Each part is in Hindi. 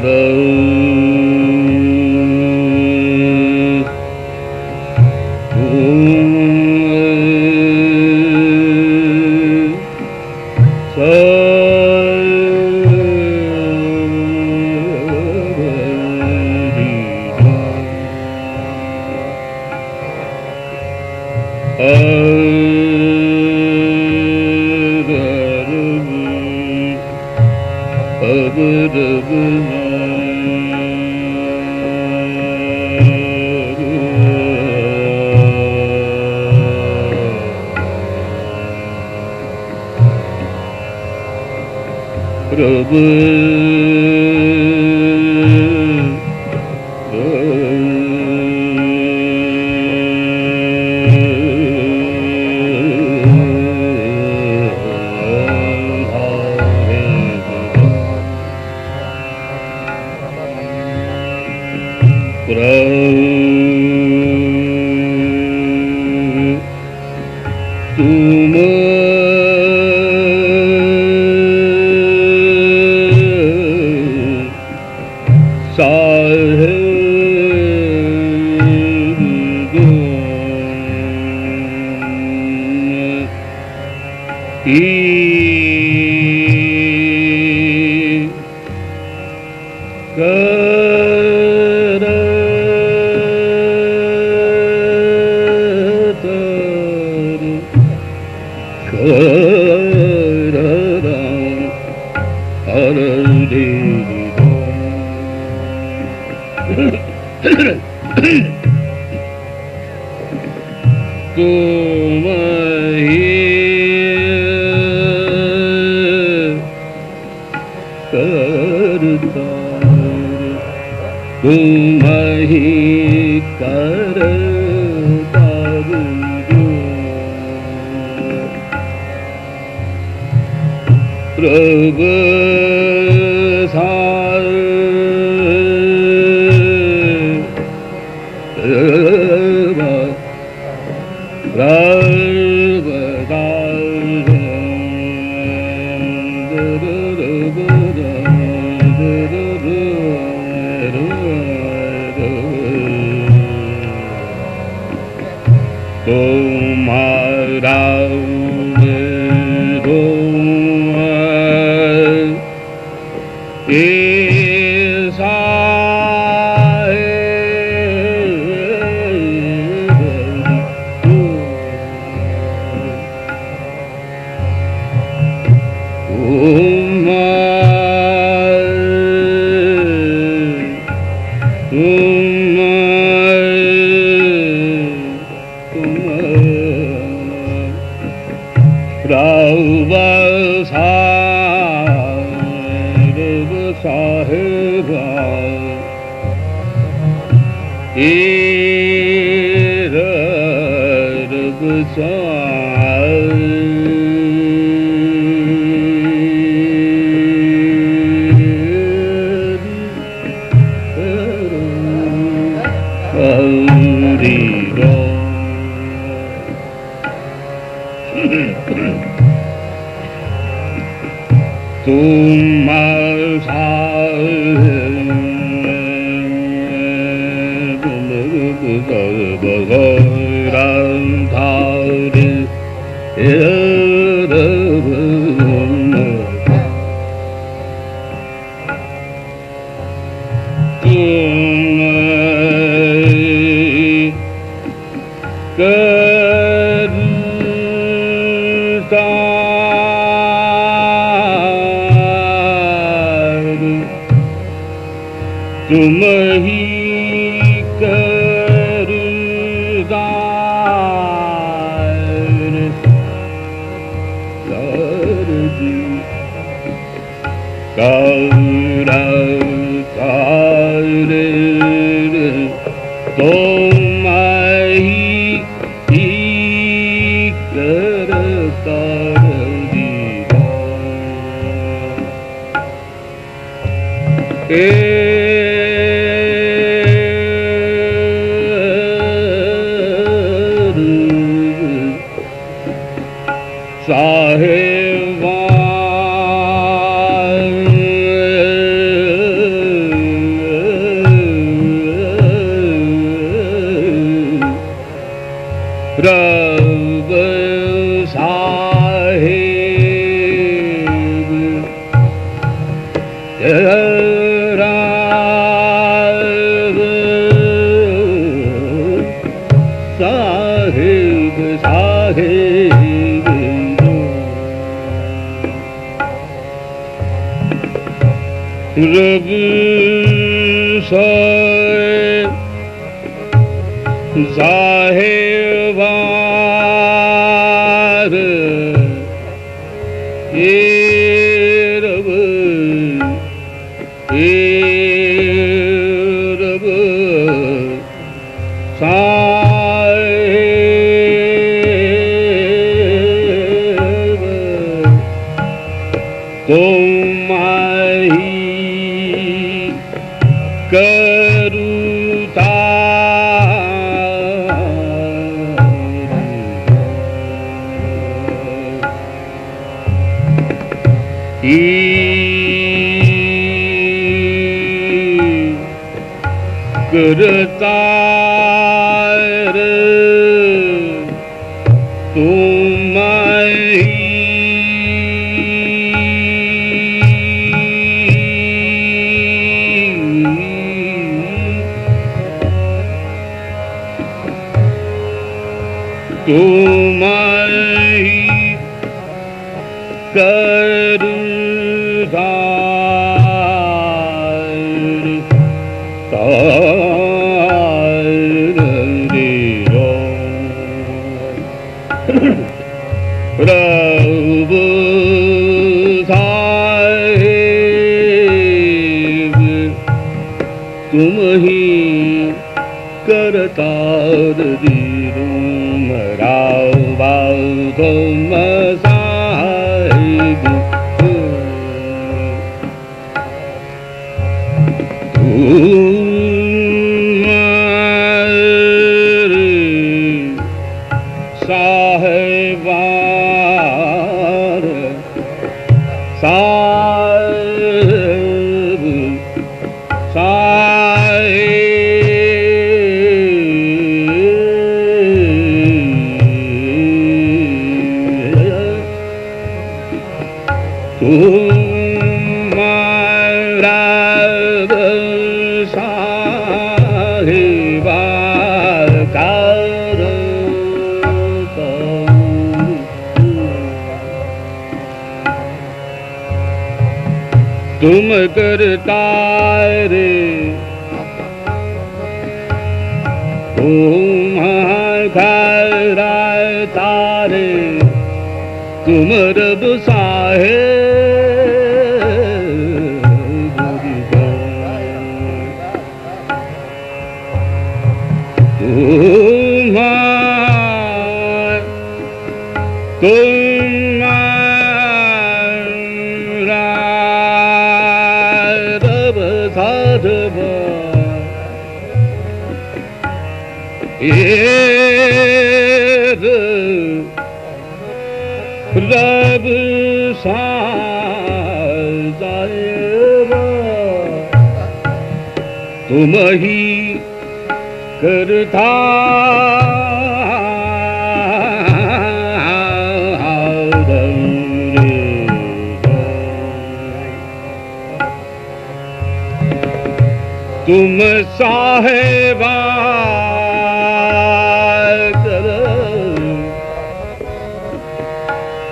Oh. मा Yeah. Ooh. तुम करता रे तुम करता तारे। तुम रब साहे तुम ही करता तुम साहेबा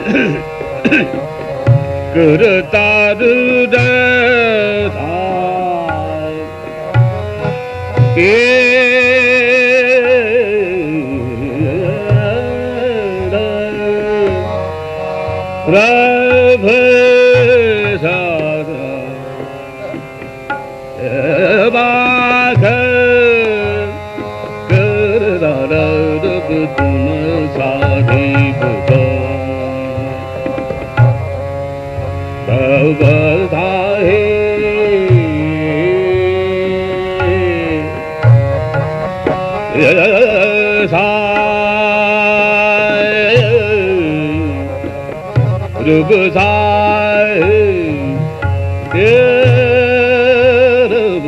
करता प्रभ रब साहे रब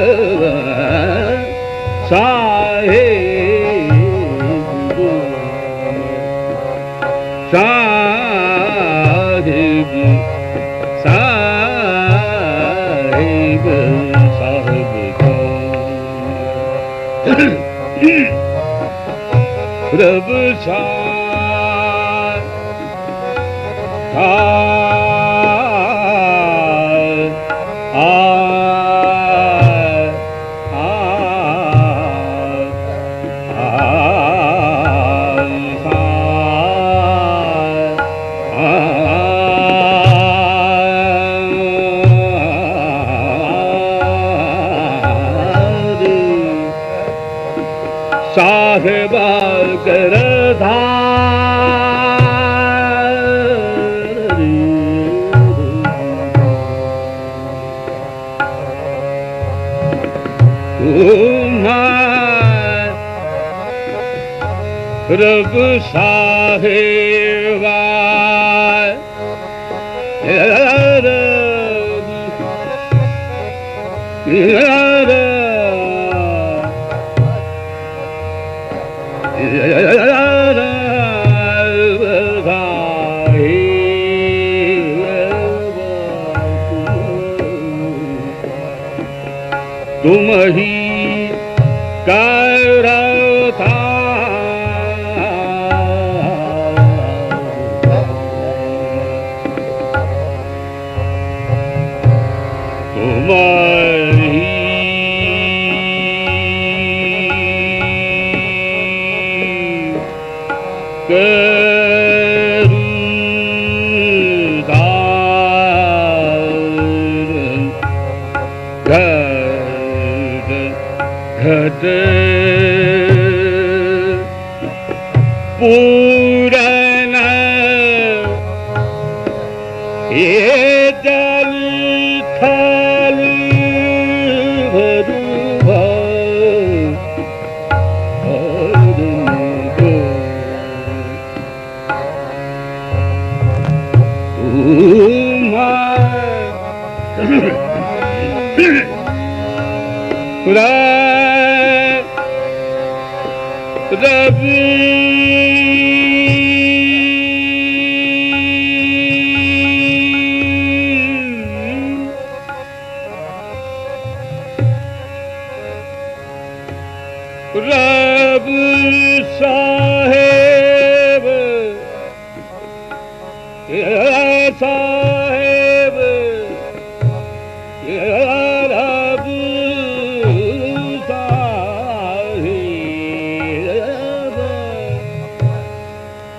रब साहे साहिब। Ah. 不上。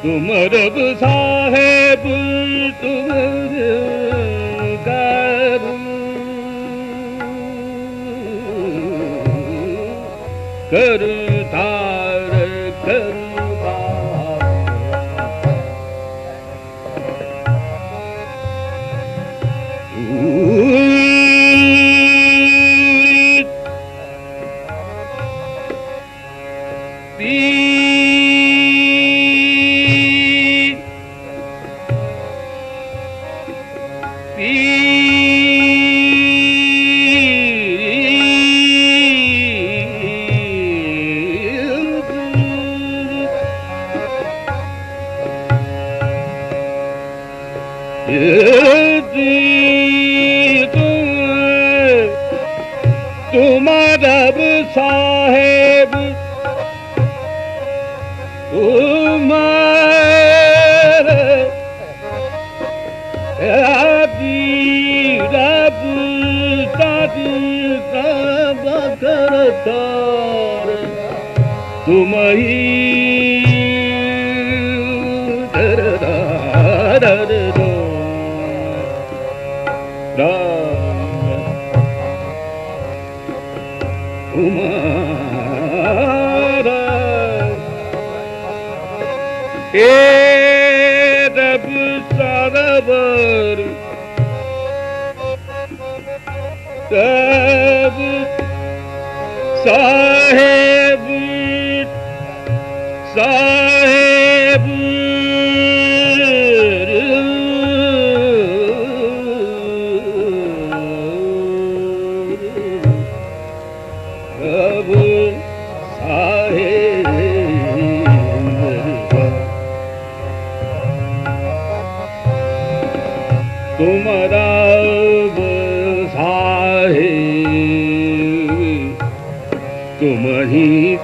तुम रब साहेब tu maíz.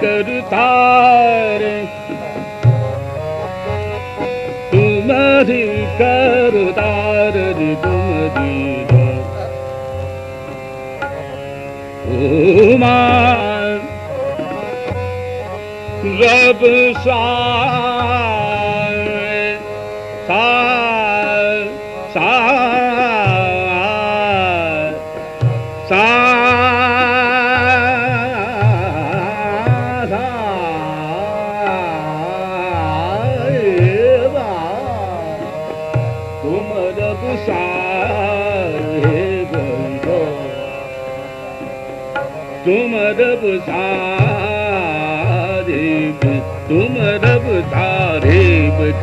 करतार तुम करतार रे तुम दीमा रब सा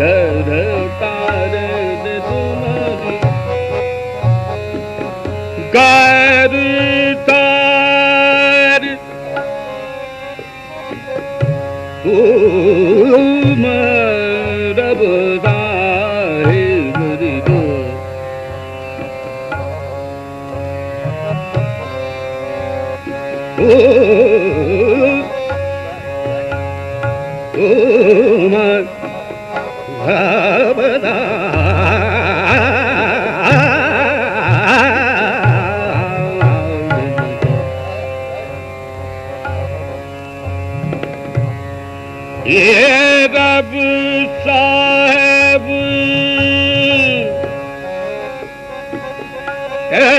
करता Hey!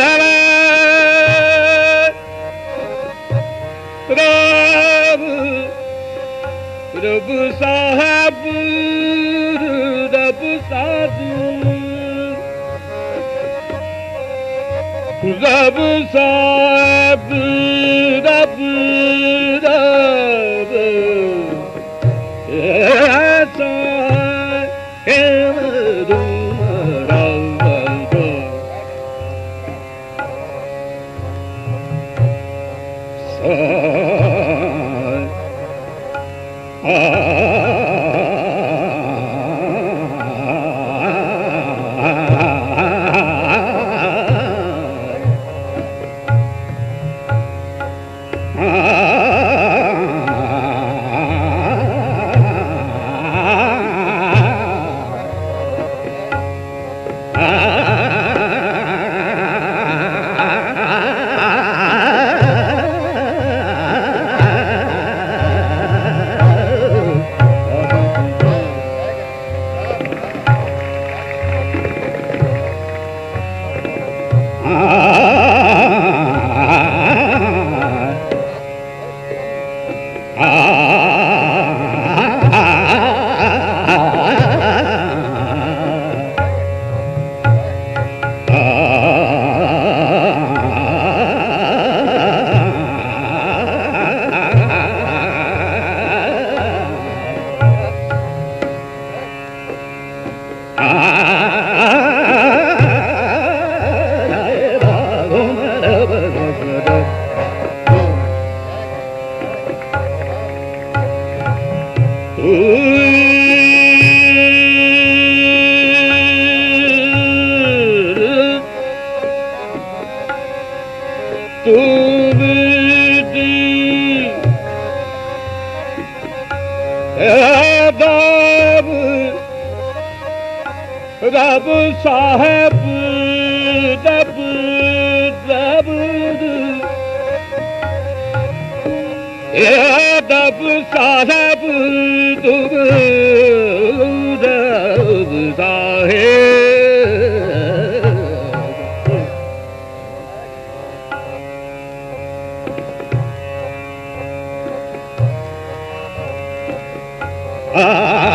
啊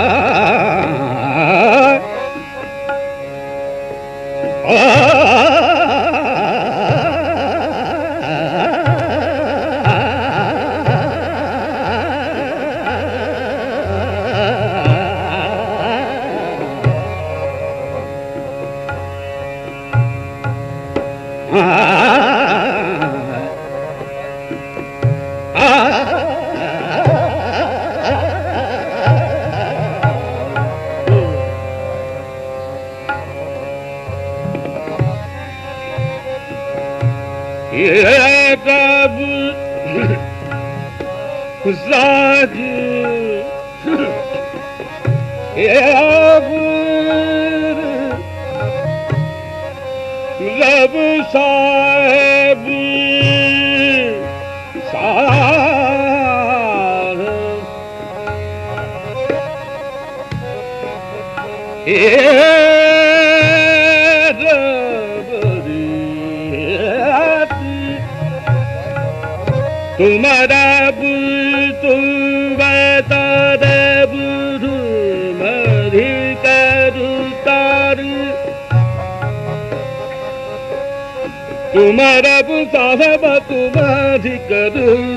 तुमरबु साहब तुम्हारी कर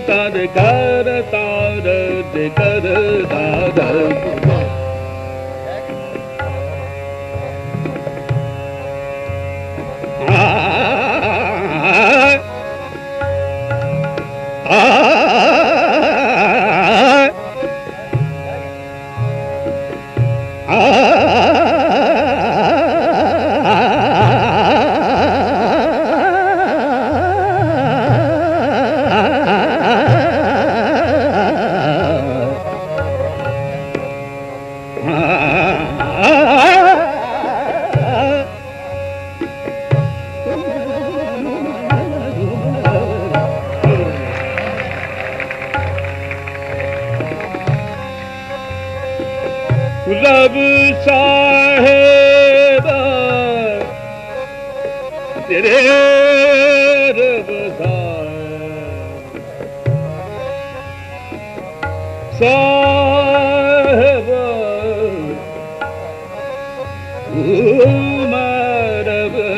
तार कर तार कर तु मारव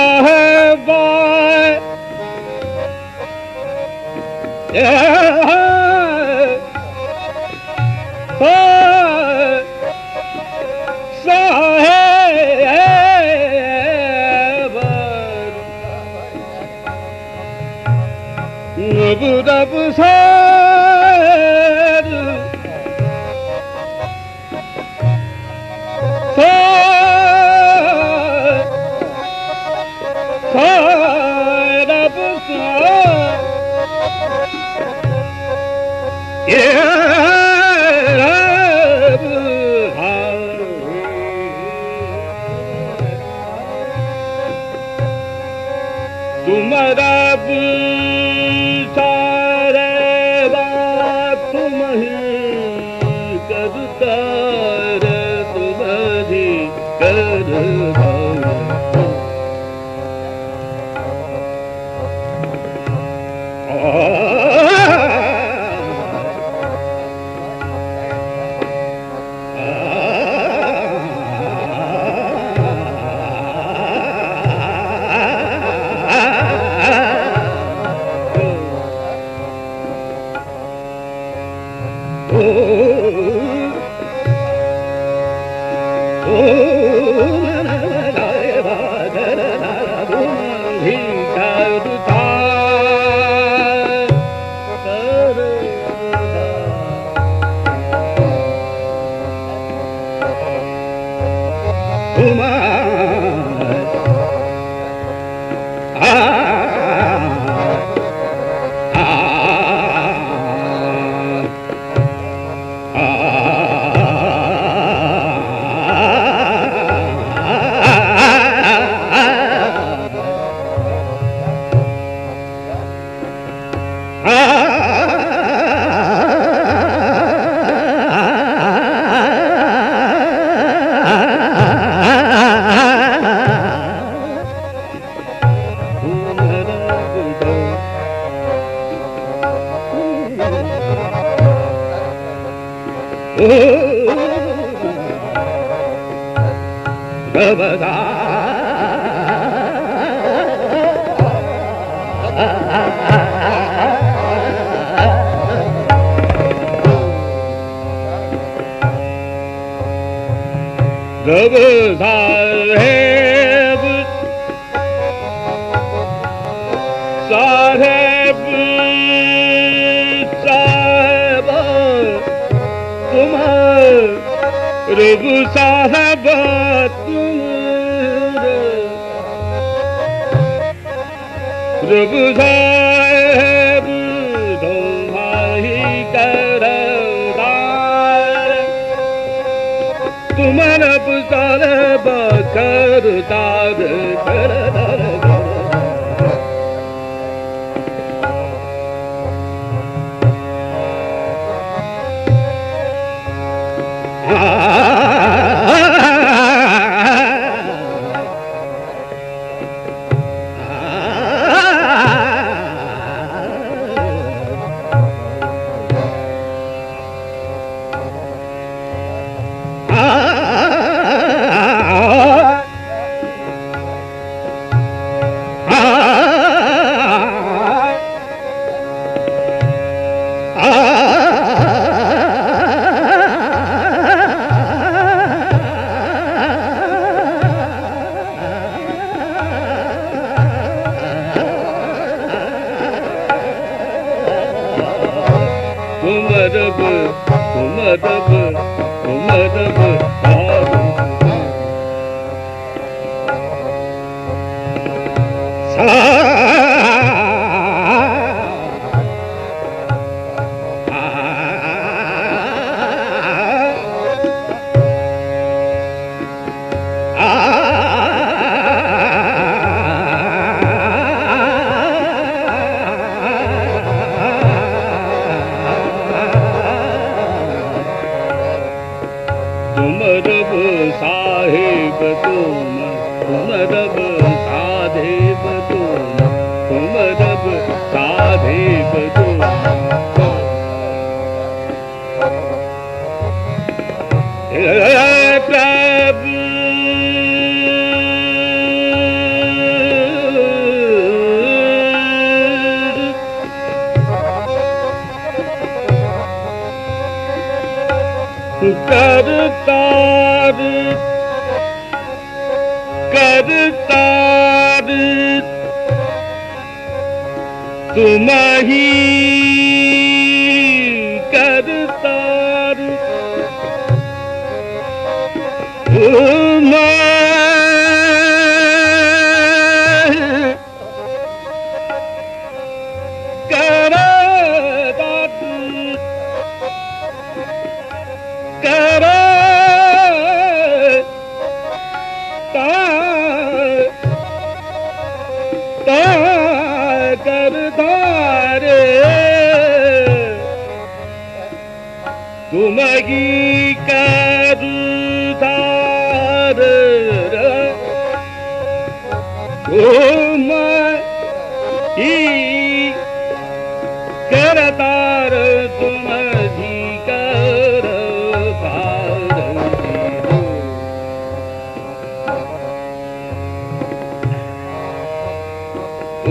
Mình Love is ਤੁਮਨ ਬਸਰ ਬਖਰ ਤਾਰ ਕਰਦਾ तुम Oh,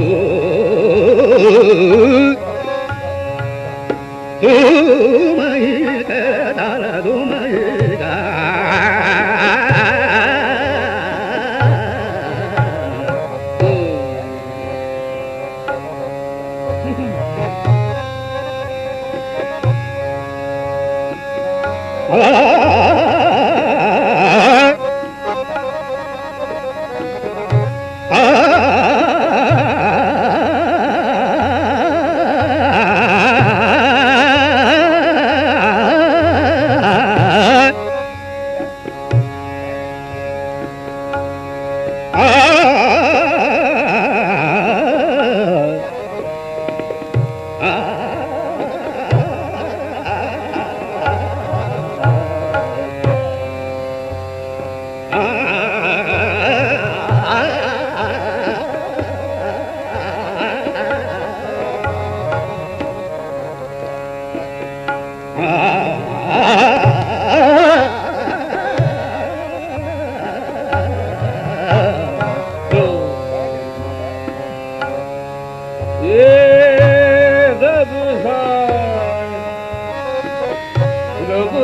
my God, I love you.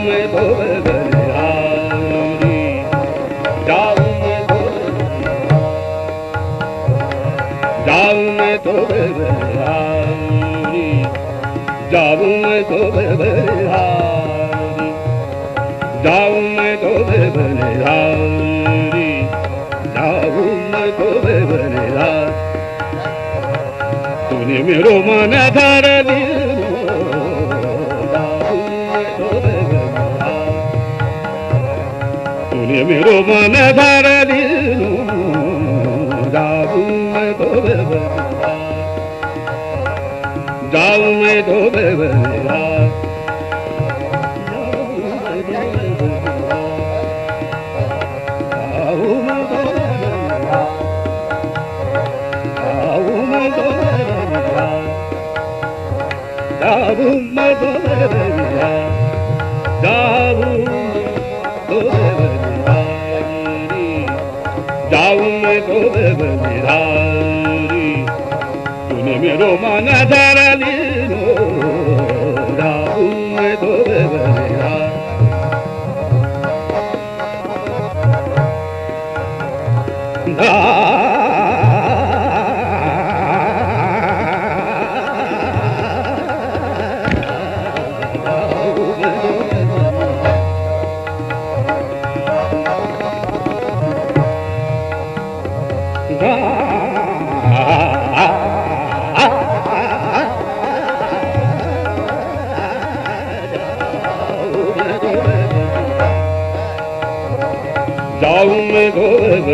जाऊं मैं तो बरियारी जाऊं मैं तो जाऊं मैं तो बरियारी जाऊं मैं तो बरियारी जाऊं मैं तो बलिहारी जाऊं मैं तो बलिहार तूने मेरो मन धर मेरो मन धर जाऊं मैं तो जाऊं मैं तो बलिहार तूने ಮನಧರ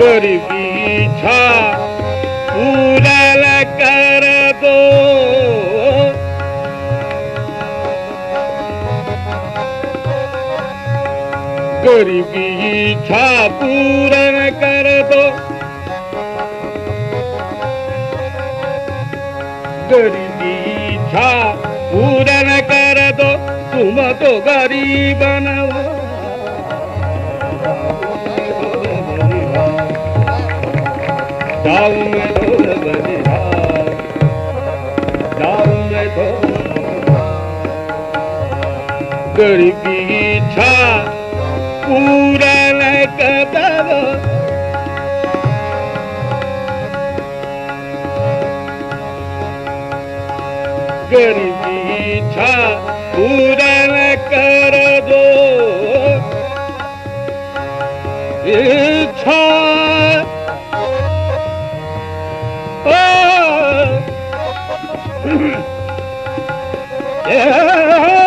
की इच्छा पूरा कर दो गरीब की इच्छा पूरन कर दो गरीब की इच्छा पूरन कर दो तुम तो गरीब नवा गरीब की इच्छा पूरा न कर गरीब इच्छा पूरा न कर दो इच्छा गरीब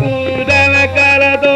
पूरन कर दो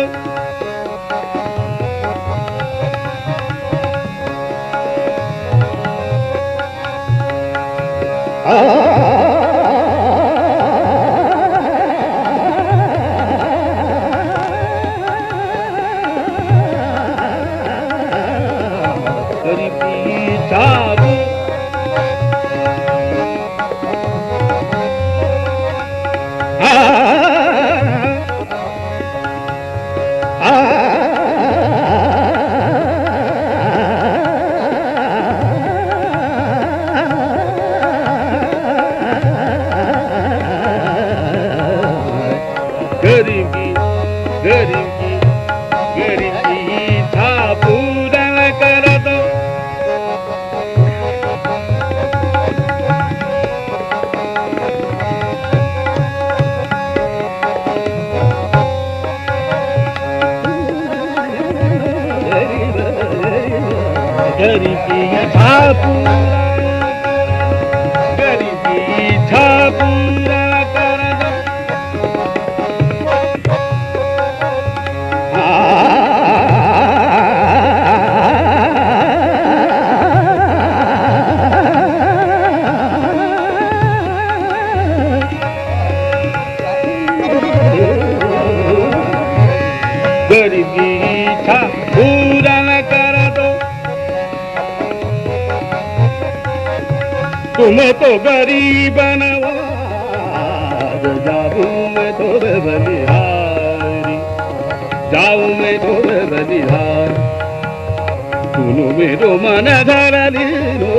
तुम तो गरीब नवाज़, जाऊँ मैं तो बलिहारी जाऊँ मैं तो बलिहार सुनो मेरो मन धर लीनो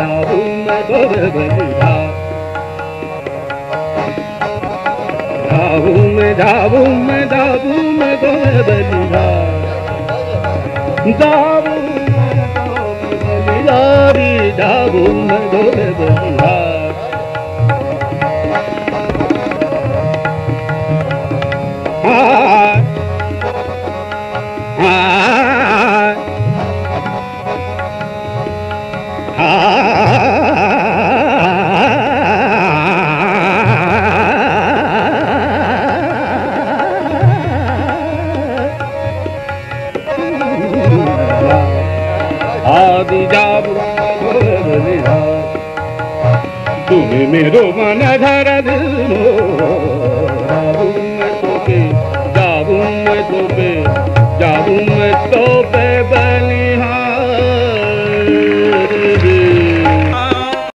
जाऊँ मैं तो बलिहार जाऊँ मैं जाऊँ मैं जाऊँ मैं तो बलिहार जाऊँ la vida, un de மனதரது நோ